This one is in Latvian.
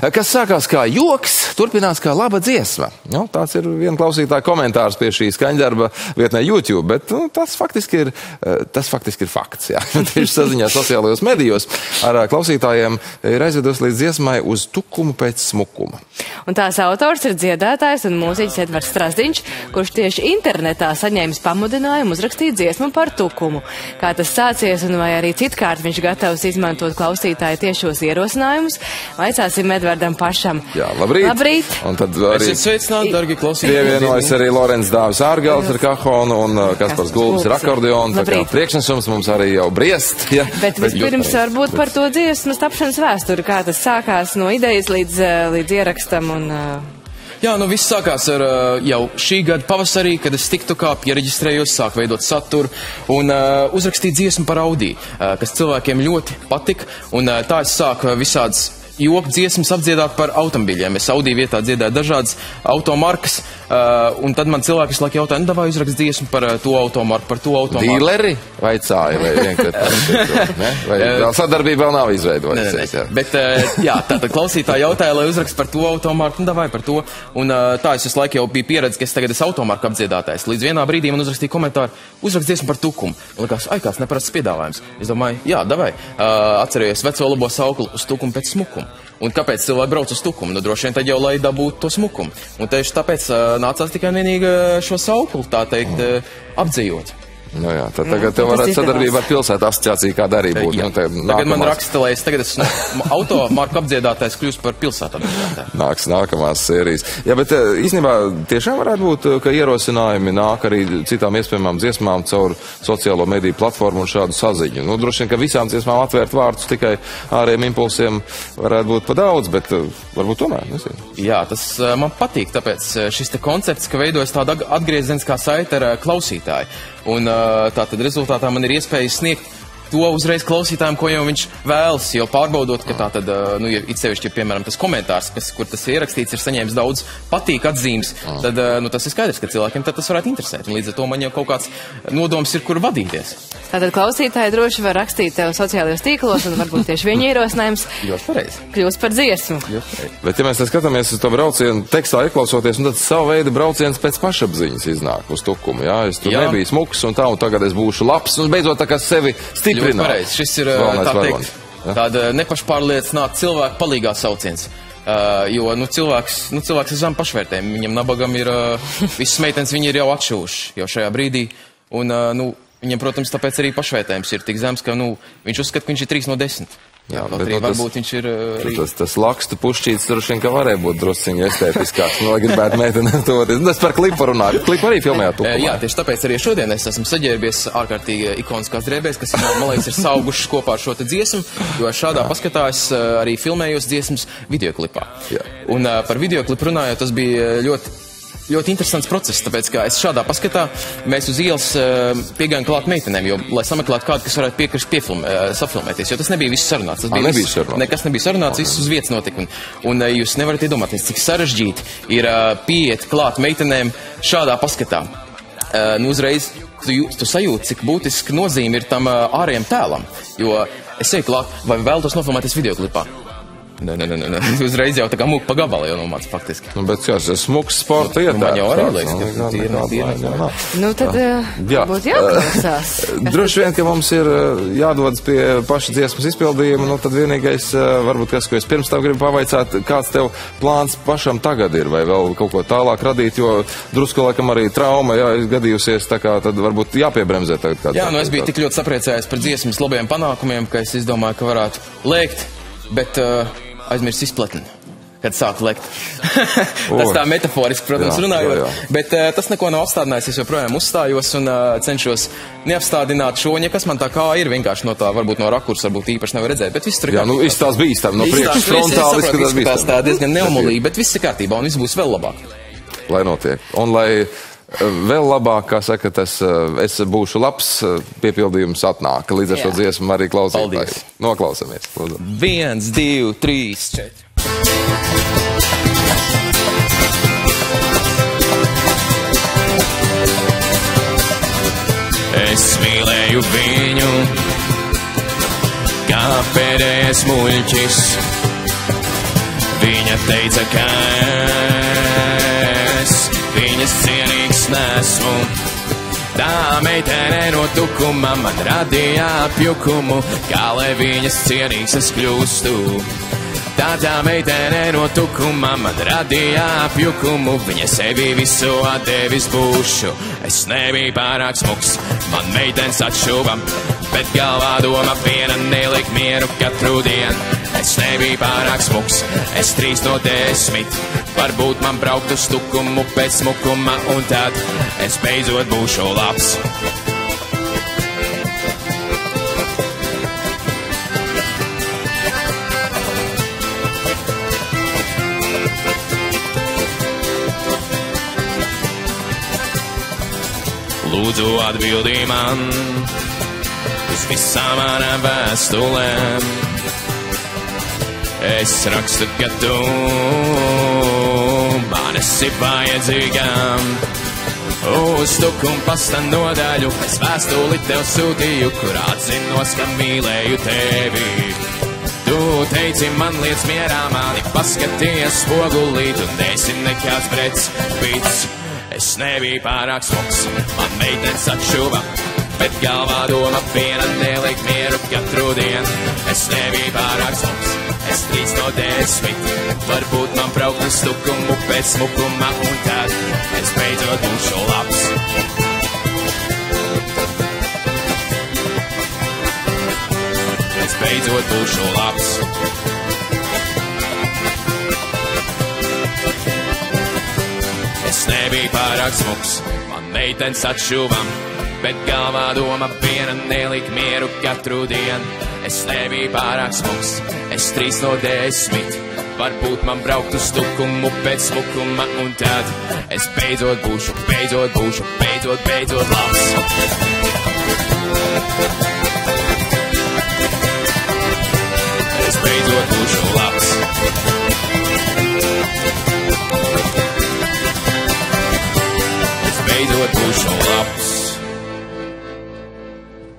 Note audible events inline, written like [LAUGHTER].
Kas sākās kā joks, turpinās kā laba dziesma. Nu, tāds ir viena klausītāja komentārs pie šī skaņdarba vietnē YouTube, bet nu, tas, faktiski ir, eh, tas faktiski ir fakts. Jā. [LAUGHS] Tieši saziņā sociālajos medijos ar eh, klausītājiem ir aizvedos līdz dziesmai uz tukumu pēc smukuma. Un tās autors ir dziedātājs un mūziķis Edvards Strasdiņš, kurš tieši internetā saņēmis pamudinājumu uzrakstīt dziesmu par tukumu. Kā tas sācies un vai arī citkārt viņš gatavs izmantot klausītāju tiešos ierosinājumus, vaicāsim Edvardam pašam. Jā, labrīt! Labrīt! Un tad arī sveicināti, dargi klausītāji. pievienojas arī Lorenz Dāvis Ārgals ar kahonu un uh, Kaspars Gulbis ar akordeonu. Tā kā priekšnesums mums arī jau briest. Ja? Bet vispirms varbūt par to dziesmas tapšanas vēsturi, kā tas sākās no idejas līdz, eh, līdz ierakstam un uh, Jā, nu viss sākās ar uh, jau šī gada pavasarī, kad es tiktu kā pieregistrējos, sāku veidot saturu un uh, uzrakstīt dziesmu par Audi, uh, kas cilvēkiem ļoti patika. Un uh, tā es sāku uh, visādas joku dziesmas apdziedāt par automobiļiem. Es Audi vietā dziedāju dažādas automarkas, uh, un tad man cilvēki visu laiku jautāja, nu, vai uzrakst dziesmu par uh, to automarku, par to automarku. Dīleri vai [LAUGHS] vienkārši ne? Vai vēl sadarbība vēl nav Nē, nē, izveidojusies? nē. Bet, uh, jā, tātad klausītāji jautāja, lai uzrakst par to automarku, nu, vai par to. Un uh, tā es visu laiku jau biju pieredzējis, ka es tagad esmu automarku apdziedātājs. Līdz vienā brīdī man uzrakstīja komentāru, uzrakst dziesmu par tukumu. Liekas, ai, kāds neparasts piedāvājums. Es domāju, jā, davai. Uh, atcerējos veco labo sauklu uz tukumu pēc smukuma. Un kāpēc cilvēki brauc uz tukumu? Nu, droši vien tad jau, lai dabūtu to smukumu. Un tieši tāpēc nācās tikai un vienīgi šo sauklu, tā teikt, apdzījot. Nu, jā, tad tagad tev tas varētu sadarbība ar pilsētu asociāciju kāda arī būt. Nu, Tagad man nākamās- raksta, lai es tagad esmu [LAUGHS] automarku apdziedātājs, kļūst par pilsētu apdziedātāju. Nāks nākamās sērijas. Jā, bet eh, īstenībā tiešām varētu būt, eh, ka ierosinājumi nāk arī citām iespējamām dziesmām caur sociālo mediju platformu un šādu saziņu. Nu, droši vien, ka visām dziesmām atvērt vārdus tikai ārējiem impulsiem varētu būt pa daudz, bet eh, varbūt tomēr. Nezinu. Jā, tas man patīk, tāpēc šis te koncepts, ka veidojas tāda atgriezeniskā saite ar klausītāju. Un uh, tā tad rezultātā man ir iespēja sniegt to uzreiz klausītājiem, ko jau viņš vēlas, jau pārbaudot, ka tā tad, nu, ja it sevišķi, ja, piemēram, tas komentārs, kas, kur tas ir ierakstīts, ir saņēmis daudz patīk atzīmes, tad, uh, nu, tas ir skaidrs, ka cilvēkiem tad tas varētu interesēt. Un līdz ar to man jau kaut kāds nodoms ir, kur vadīties. tātad klausītāji droši var rakstīt tev sociālajos tīklos un varbūt tieši viņa ierosinājums kļūst par dziesmu. Bet, ja mēs skatāmies uz to braucienu, tekstā ieklausoties, nu, tad savu veidu brauciens pēc pašapziņas iznāk uz tukumu. Jā, es tur Jā. nebiju smuks un tā, un tagad es būšu labs un beidzot tā kā sevi Ļoti pareizi. Šis ir tā teikt, tāda nepašpārliecināta cilvēka palīgā sauciens. Uh, jo nu, cilvēks, nu, cilvēks ir zem pašvērtējuma. Viņam nabagam ir uh, visas meitenes, viņi ir jau atšuvuši jau šajā brīdī. Un, uh, nu, viņam, protams, tāpēc arī pašvērtējums ir tik zems, ka nu, viņš uzskata, ka viņš ir 3 no 10. Jā, bet arī nu, tas- varbūt viņš ir uh. Tas, tas lakstu pušķīts droši vien, ka varēja būt drusciņi estētiskāks. Nu, lai gribētu meiteni [LAUGHS] toties. Nu, es par klipu runāju. Klipu arī filmējāt. [LAUGHS] Jā, tieši tāpēc arī šodien es esmu saģērbies ārkārtīgi ikoniskās drēbēs, kas, man liekas, ir saugušas kopā ar šo dziesmu, jo šādā paskatā es eh, arī filmējos dziesmas videoklipā. Jā. Un eh, par videoklipu runājot, tas bija ļoti. Ļoti interesants process, tāpēc, ka es šādā paskatā mēs uz ielas uh, piegājām klāt meitenēm, jo, lai sameklētu kādu, kas varētu piekrist piefilm, uh, safilmēties, jo tas nebija viss sarunāts. Tas bija nebija viss- sarunāts. Nekas nebija sarunāts, viss uz vietas notika. Un, un uh, jūs nevarat iedomāties, cik sarežģīti ir pieiet klāt meitenēm šādā paskatā. Nu, uzreiz tu, tu sajūti, cik būtiski nozīme ir tam ārējam tēlam. Jo es eju klāt, vai vēlos nofilmēties videoklipā. Nē, nē, nē, nē, uzreiz jau tā kā mūka pa gabalu jau nomāc faktiski. Nu, bet kā tas smuks sporta Nu, ietērs. man jau arī liekas, nu, ka tie ir- ir- nav. Nu, tad Jā. būtu [LAUGHS] jāklausās. Droši vien, ka mums ir eh, jādodas pie paša dziesmas izpildījuma, nu tad vienīgais, eh, varbūt kas, ko es pirms tam gribu pavaicāt, kāds tev plāns pašam tagad ir, vai vēl kaut ko tālāk radīt, jo drusku laikam arī trauma, jā, ir gadījusies, tā kā tad varbūt jāpiebremzē tagad kāds. Jā, nu es biju tik ļoti sapriecējies par dziesmas labajiem panākumiem, ka es izdomāju, ka varētu lēkt, bet uh, aizmirst izplatni. Kad sāku lekt. [LAUGHS] tas tā metaforiski, protams, Jā, runājot. jā, jā. Bet uh, tas neko nav apstādinājis. Es joprojām uzstājos un uh, cenšos neapstādināt šo, ja kas man tā kā ir vienkārši no tā, varbūt no rakursa, varbūt īpaši nevar redzēt. Bet viss tur Jā, nu izstās bīstam, no priekšas frontāli izskatās izskatās tā bīstam. diezgan neumolīgi, bet viss ir kārtībā un viss būs vēl labāk. Lai notiek. Un lai vēl labāk, kā saka, tas eh, es būšu labs, eh, piepildījums atnāk. Līdz ar šo dziesmu arī klausītāji. Paldies. Noklausamies. lūdzu. Viens, divi, trīs, četri. Es mīlēju viņu, kā pēdējais muļķis. Viņa teica, ka es viņas cienīgs nesmu. Tā meitene no tukuma man radīja apjukumu, kā lai viņas cienīgs es kļūstu. Tā tā meitene no tukuma man radīja apjukumu, viņa sevi visu atdevis būšu. Es nebiju pārāk smuks, man meitenes atšuva, bet galvā doma viena nelik mieru katru dienu. Es nebiju pārāk smuks, es trīs no desmit. Varbūt man braukt uz tukumu pēc smukuma, un tad es beidzot būšu labs. Lūdzu, atbildī man uz visām manām vēstulēm. Es rakstu, ka tu man esi vajadzīgām. Uz tukumu pasta nodaļu es vēstuli tev sūtīju, kur atzinos, ka mīlēju tevi. Tu teici man lietas mierā, mani paskaties spogulī, tu nesi nekāds brets, bits. Es nebiju pārāk smuks, man meitenes atšuva, bet galvā doma viena neliek mieru katru dienu. Es nebiju pārāk smuks, es trīs no desmit, varbūt man braukt uz tukumu pēc smukuma, un tad es beidzot būšu labs. Es beidzot būšu labs. Es nebiju pārāk smuks, man meitenes atšuvam, bet galvā doma viena nelik mieru katru dienu. Es nebiju pārāk smuks, es trīs no desmit. Varbūt man braukt uz tukumu pēc smukuma, un tad es beidzot būšu, beidzot būšu, beidzot, beidzot labs. Es beidzot būšu labs. Es beidzot būšu labs.